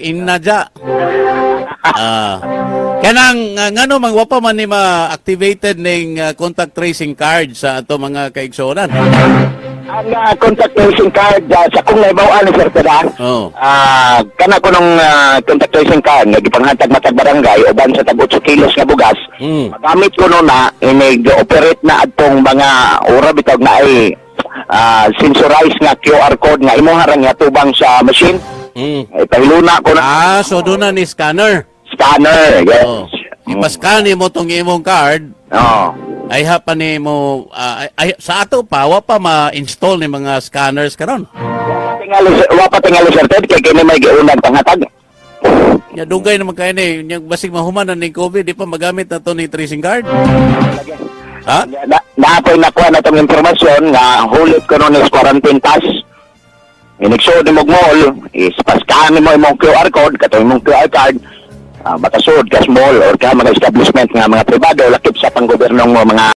Inadya. Ah. Kanang nga ngano man wa pa man ni ma-activated ning ah, contact tracing card sa ato mga kaigsonan. Ang uh, contact tracing card uh, sa kung naibawaan Sir Tada, Oh. ah kana ko nung ah, contact tracing card nga gipanghatag matag barangay uban sa tag 8 kilos nga bugas. Mm. Magamit ko no na inig-operate na atong mga ora bitag na ay ah, sensorized nga QR code nga imo harang nga tubang sa machine. Mm. Ay pahiluna ko na Ah, so doon na ni scanner. scanner. Yes. Oh. Ipascan mo tong imong card, Oh. ay pa ni mo ah, ay, sa ato pa wa pa ma-install ni mga scanners karon. Tingali wa pa tingali Sir Ted kay kini may giunang panghatag. Ya dugay naman kay ni nya basig mahuman na ning COVID di pa magamit na to ni tracing card. Ha? Na, naapoy nakuha na itong informasyon nga hulit ko nun is quarantine pass. Inigsod ni mong mall, is paskahan mo imong QR code, kato imong QR card, uh, matasod ka small or ka mga establishment nga mga pribado, lakip sa panggobyernong mo mga